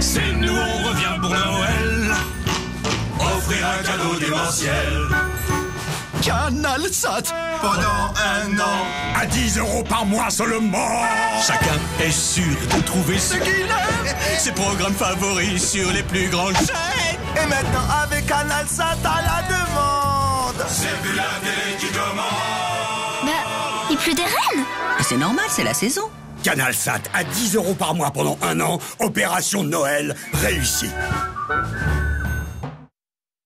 C'est nous, on revient pour Noël. Offrir un cadeau démentiel. Canal Sat Pendant un an à 10 euros par mois seulement. Chacun est sûr de trouver ce qu'il aime. Ses programmes favoris sur les plus grandes chaînes. Et maintenant avec Canal Sat à la demande C'est plus la télé qui commande. Bah, il pleut des rennes C'est normal, c'est la saison. Canal Sat à 10 euros par mois pendant un an. Opération Noël réussie.